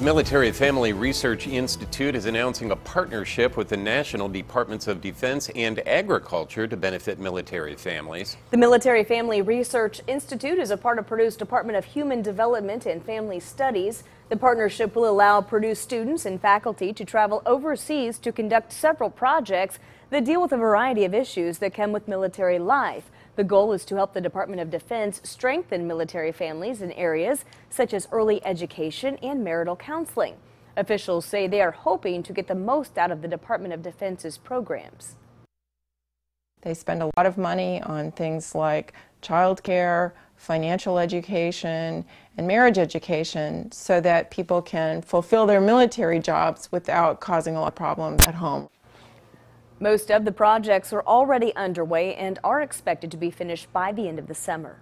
Military Family Research Institute is announcing a partnership with the National Departments of Defense and Agriculture to benefit military families. The Military Family Research Institute is a part of Purdue's Department of Human Development and Family Studies. The partnership will allow Purdue students and faculty to travel overseas to conduct several projects that deal with a variety of issues that come with military life. The goal is to help the Department of Defense strengthen military families in areas such as early education and marital counseling. Officials say they are hoping to get the most out of the Department of Defense's programs. They spend a lot of money on things like childcare, financial education, and marriage education so that people can fulfill their military jobs without causing a lot of problems at home. Most of the projects are already underway and are expected to be finished by the end of the summer.